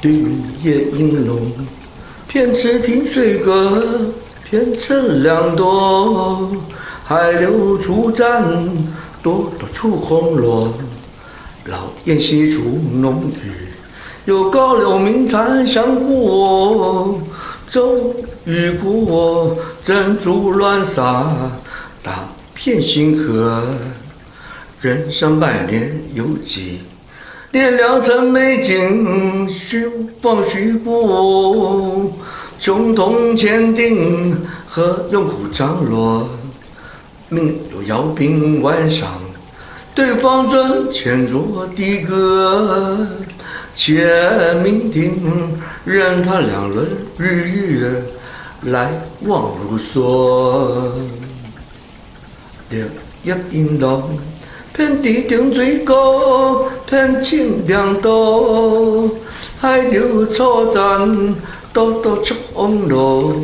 绿叶映笼，偏池听水歌，偏乘凉多。海流初战，朵朵出红罗。老燕西出浓郁，有高柳鸣蝉相和。骤雨过，珍珠乱洒，大片星河。人生百年有几？点亮成美景，虚妄虚过。穷通千叮，何用苦张罗？命由摇兵晚上，对方尊前若的歌。且明听，任他两轮日月来往如梭。烈日映笼，偏地顶最高，偏清凉多。海流初战，朵朵出红罗。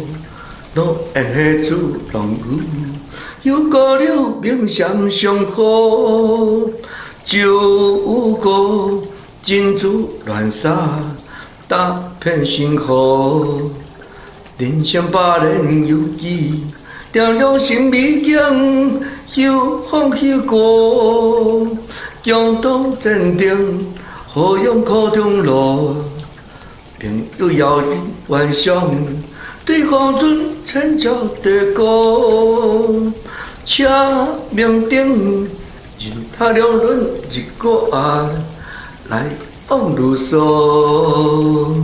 诺言下主浪雨。有高柳明相相和，就个珍珠乱撒，大片星河。人生百年有几，亮亮心美景，有风有歌，江东镇定，何用可中路？朋友邀饮晚香，对方尊称叫的歌。车明灯，任他两轮一个爱来往如梭。